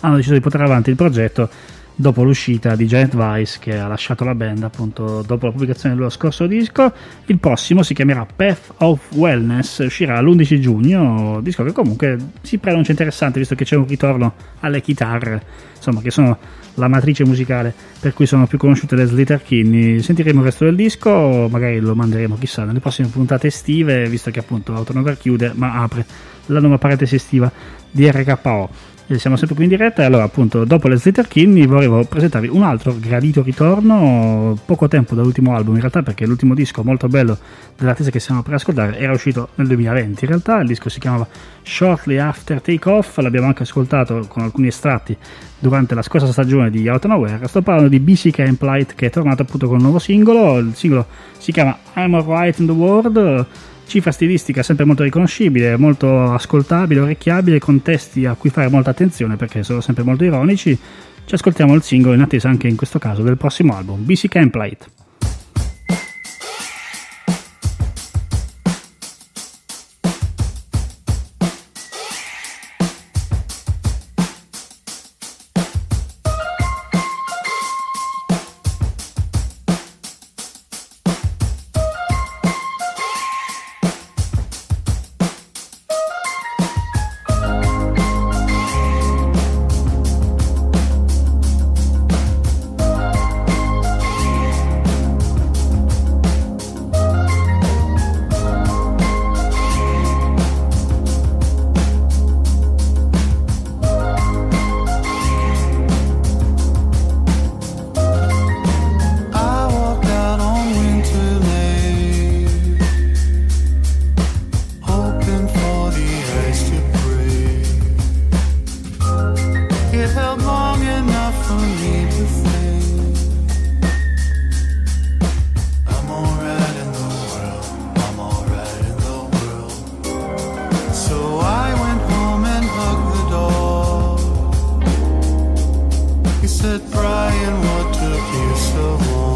hanno deciso di portare avanti il progetto dopo l'uscita di Janet Weiss che ha lasciato la band appunto dopo la pubblicazione dello scorso disco. Il prossimo si chiamerà Path of Wellness, uscirà l'11 giugno, disco che comunque si preannuncia certo interessante visto che c'è un ritorno alle chitarre, insomma che sono la matrice musicale per cui sono più conosciute le Slater Kinney. Sentiremo il resto del disco, magari lo manderemo chissà nelle prossime puntate estive, visto che appunto Autonover chiude ma apre la nuova parentesi estiva di RKO. Siamo sempre qui in diretta e allora appunto dopo le Slater Kinney volevo presentarvi un altro gradito ritorno poco tempo dall'ultimo album in realtà perché l'ultimo disco molto bello dell'attesa che stiamo per ascoltare era uscito nel 2020 in realtà. Il disco si chiamava Shortly After Take Off. L'abbiamo anche ascoltato con alcuni estratti durante la scorsa stagione di Out of Nowhere. Sto parlando di BC Camp Light che è tornato appunto con un nuovo singolo. Il singolo si chiama I'm Alright in the World cifra stilistica sempre molto riconoscibile, molto ascoltabile, orecchiabile, con testi a cui fare molta attenzione perché sono sempre molto ironici. Ci ascoltiamo il singolo in attesa anche in questo caso del prossimo album, BC Camp said, Brian, what took you so long?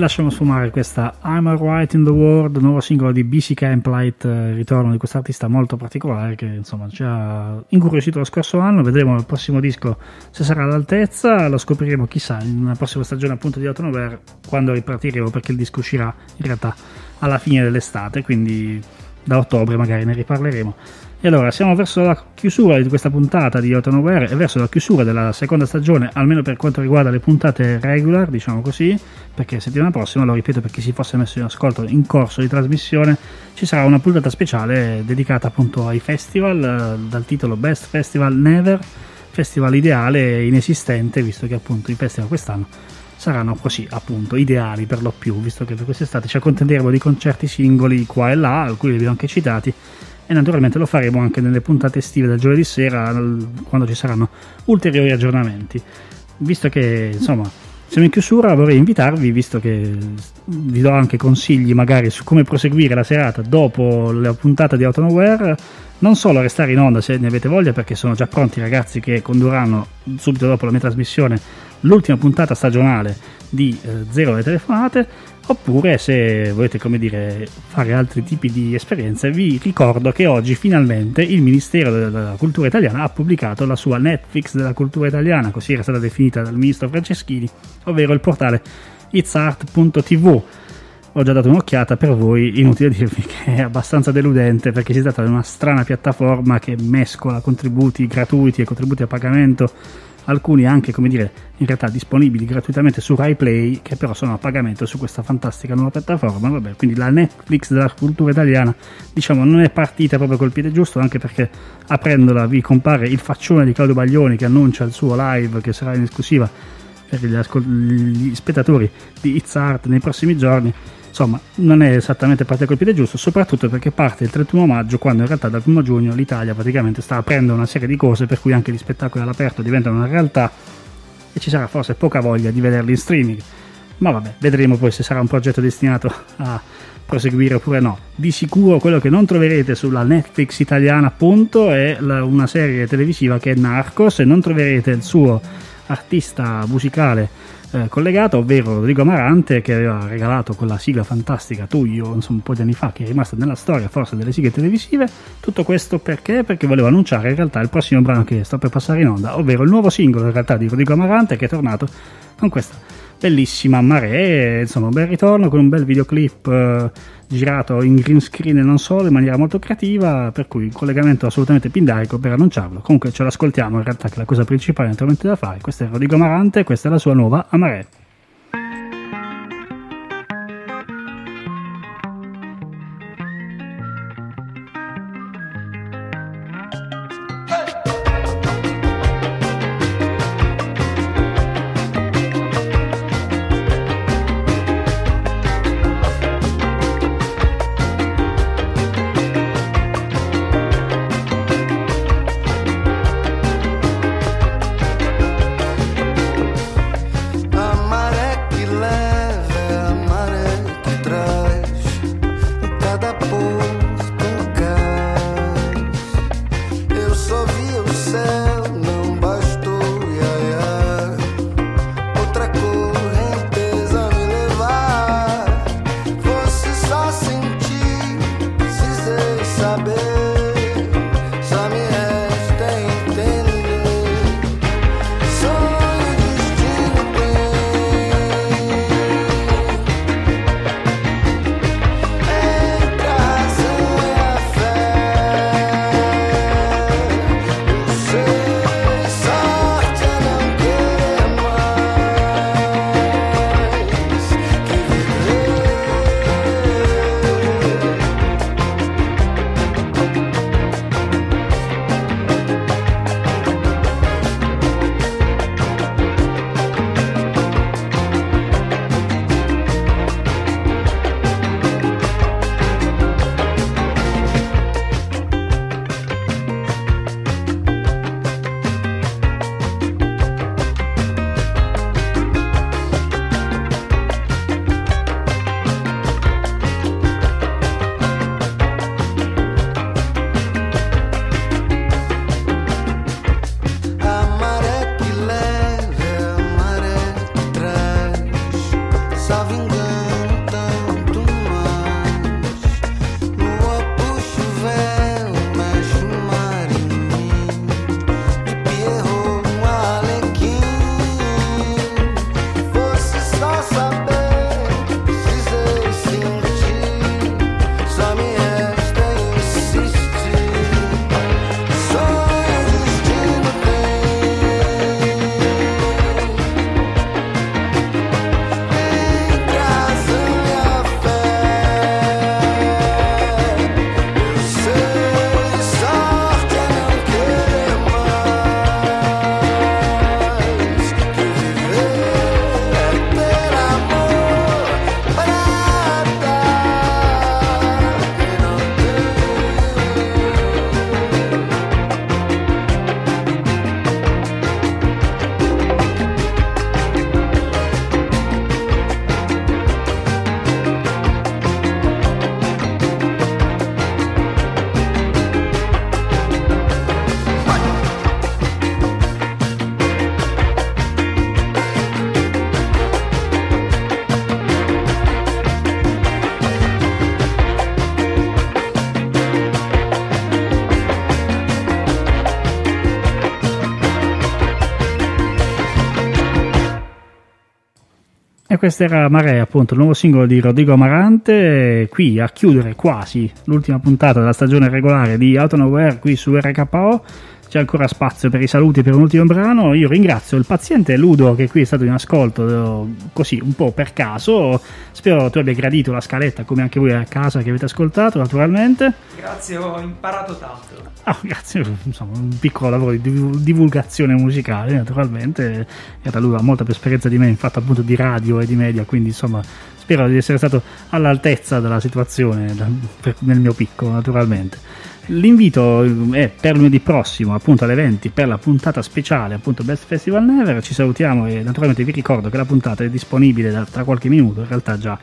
Lasciamo sfumare questa I'm Alright in the World, nuovo singolo di BC Camplight, eh, ritorno di questo artista molto particolare che insomma ci ha incuriosito lo scorso anno, vedremo il prossimo disco se sarà all'altezza, lo scopriremo chissà una prossima stagione appunto di Autumn Over quando ripartiremo perché il disco uscirà in realtà alla fine dell'estate, quindi da ottobre magari ne riparleremo. E allora siamo verso la chiusura di questa puntata di Over e verso la chiusura della seconda stagione, almeno per quanto riguarda le puntate regular, diciamo così, perché settimana prossima, lo ripeto per chi si fosse messo in ascolto in corso di trasmissione, ci sarà una puntata speciale dedicata appunto ai festival eh, dal titolo Best Festival Never, festival ideale e inesistente, visto che appunto i festival quest'anno saranno così appunto ideali per lo più, visto che per quest'estate ci accontenteremo di concerti singoli qua e là, alcuni li abbiamo anche citati, e naturalmente lo faremo anche nelle puntate estive del giovedì sera quando ci saranno ulteriori aggiornamenti. Visto che insomma siamo in chiusura vorrei invitarvi, visto che vi do anche consigli magari su come proseguire la serata dopo la puntata di Autumn Aware, non solo a restare in onda se ne avete voglia perché sono già pronti i ragazzi che condurranno subito dopo la mia trasmissione l'ultima puntata stagionale di eh, Zero le telefonate oppure se volete come dire fare altri tipi di esperienze vi ricordo che oggi finalmente il Ministero della Cultura Italiana ha pubblicato la sua Netflix della cultura italiana. Così era stata definita dal ministro Franceschini ovvero il portale itsart.tv ho già dato un'occhiata per voi, inutile dirvi che è abbastanza deludente perché si tratta di una strana piattaforma che mescola contributi gratuiti e contributi a pagamento, alcuni anche, come dire, in realtà disponibili gratuitamente su RaiPlay, che però sono a pagamento su questa fantastica nuova piattaforma. Vabbè, quindi la Netflix della cultura italiana, diciamo, non è partita proprio col piede giusto, anche perché aprendola vi compare il faccione di Claudio Baglioni che annuncia il suo live che sarà in esclusiva per gli, ascol- gli spettatori di It's Art nei prossimi giorni. Insomma, non è esattamente partita col piede giusto, soprattutto perché parte il 31 maggio, quando in realtà dal 1 giugno l'Italia praticamente sta aprendo una serie di cose, per cui anche gli spettacoli all'aperto diventano una realtà e ci sarà forse poca voglia di vederli in streaming. Ma vabbè, vedremo poi se sarà un progetto destinato a proseguire oppure no. Di sicuro quello che non troverete sulla Netflix italiana appunto è la- una serie televisiva che è Narcos e non troverete il suo artista musicale eh, collegato, ovvero Rodrigo Amarante che aveva regalato quella sigla fantastica Tuyo insomma, un po' di anni fa che è rimasta nella storia forse delle sigle televisive. Tutto questo perché? Perché volevo annunciare in realtà il prossimo brano che sto per passare in onda, ovvero il nuovo singolo in realtà di Rodrigo Amarante che è tornato con questa bellissima Mare, insomma un bel ritorno con un bel videoclip eh, girato in green screen e non solo in maniera molto creativa, per cui un collegamento assolutamente pindarico per annunciarlo. Comunque ce l'ascoltiamo in realtà che è la cosa principale naturalmente da fare. Questo è Rodrigo Amarante, questa è la sua nuova. Amare questa era Marea, appunto, il nuovo singolo di Rodrigo Amarante, qui a chiudere quasi l'ultima puntata della stagione regolare di Out of Nowhere qui su RKO. C'è ancora spazio per i saluti per un ultimo brano. Io ringrazio il paziente Ludo che qui è stato in ascolto eh, così un po' per caso. Spero tu abbia gradito la scaletta come anche voi a casa che avete ascoltato, naturalmente. Grazie, ho imparato tanto. Ah, grazie, insomma, un piccolo lavoro di div- divulgazione musicale, naturalmente. In realtà lui ha molta più esperienza di me in fatto appunto di radio e di media, quindi insomma spero di essere stato all'altezza della situazione nel mio piccolo, naturalmente. L'invito è per lunedì prossimo, appunto alle 20, per la puntata speciale, appunto Best Festival Never. Ci salutiamo e naturalmente vi ricordo che la puntata è disponibile da, tra qualche minuto, in realtà già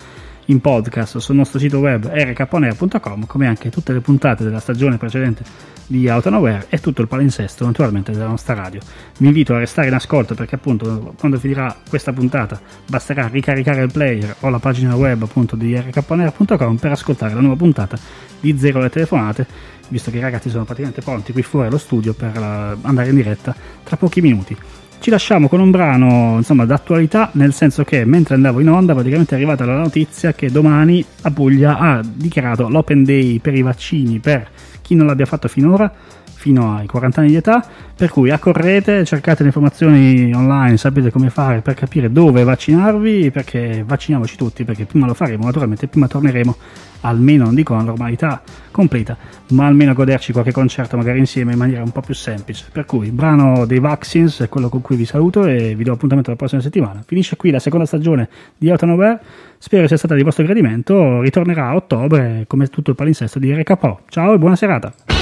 in podcast sul nostro sito web rkponair.com, come anche tutte le puntate della stagione precedente di Nowhere e tutto il palinsesto naturalmente della nostra radio. Vi invito a restare in ascolto perché appunto quando finirà questa puntata basterà ricaricare il player o la pagina web appunto di rkponair.com per ascoltare la nuova puntata di Zero le telefonate, visto che i ragazzi sono praticamente pronti qui fuori allo studio per eh, andare in diretta tra pochi minuti. Ci lasciamo con un brano insomma d'attualità, nel senso che mentre andavo in onda praticamente è arrivata la notizia che domani a Puglia ha dichiarato l'open day per i vaccini per chi non l'abbia fatto finora, fino ai 40 anni di età, per cui accorrete, cercate le informazioni online, sapete come fare per capire dove vaccinarvi, perché vacciniamoci tutti, perché prima lo faremo, naturalmente prima torneremo almeno non dico alla normalità completa, ma almeno goderci qualche concerto magari insieme in maniera un po' più semplice. Per cui il brano dei Vaccines è quello con cui vi saluto e vi do appuntamento la prossima settimana. Finisce qui la seconda stagione di Out Nowhere, spero sia stata di vostro gradimento, ritornerà a ottobre come tutto il palinsesto di RKO. Ciao e buona serata!